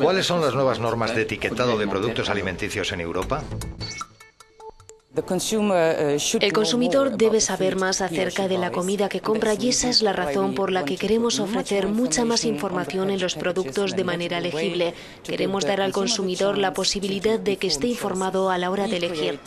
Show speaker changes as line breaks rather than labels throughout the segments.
¿Cuáles son las nuevas normas de etiquetado de productos alimenticios en Europa?
El consumidor debe saber más acerca de la comida que compra y esa es la razón por la que queremos ofrecer mucha más información en los productos de manera legible. Queremos dar al consumidor la posibilidad de que esté informado a la hora de elegir.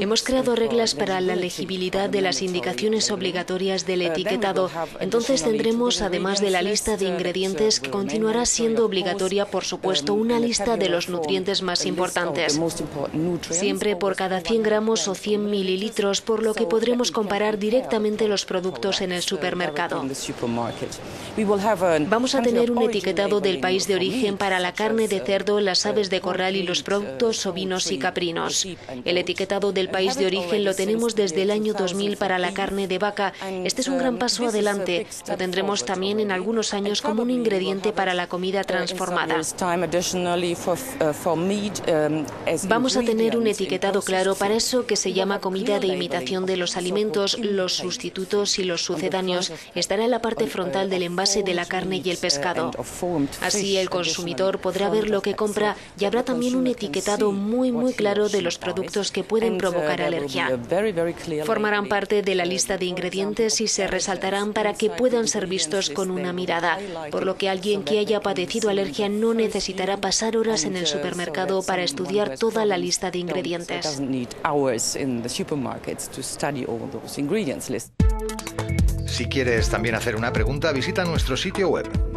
Hemos creado reglas para la legibilidad de las indicaciones obligatorias del etiquetado. Entonces tendremos, además de la lista de ingredientes, que continuará siendo obligatoria, por supuesto, una lista de los nutrientes más importantes. Siempre por cada 100 gramos o 100 mililitros, por lo que podremos comparar directamente los productos en el supermercado. Vamos a tener un etiquetado del país de origen para la carne de cerdo, las aves de corral y los productos ovinos y caprinos. El etiquetado del país de origen lo tenemos desde el año 2000 para la carne de vaca. Este es un gran paso adelante. Lo tendremos también en algunos años como un ingrediente para la comida transformada. Vamos a tener un etiquetado claro para eso que se llama comida de imitación de los alimentos, los sustitutos y los sucedáneos. Estará en la parte frontal del envase de la carne y el pescado. Así el consumidor podrá ver lo que compra y habrá también un etiquetado muy muy claro de los productos que pueden provocar alergia. Formarán parte de la lista de ingredientes y se resaltarán para que puedan ser vistos con una mirada, por lo que alguien que haya padecido alergia no necesitará pasar horas en el supermercado para estudiar toda la lista de ingredientes.
Si quieres también hacer una pregunta, visita nuestro sitio web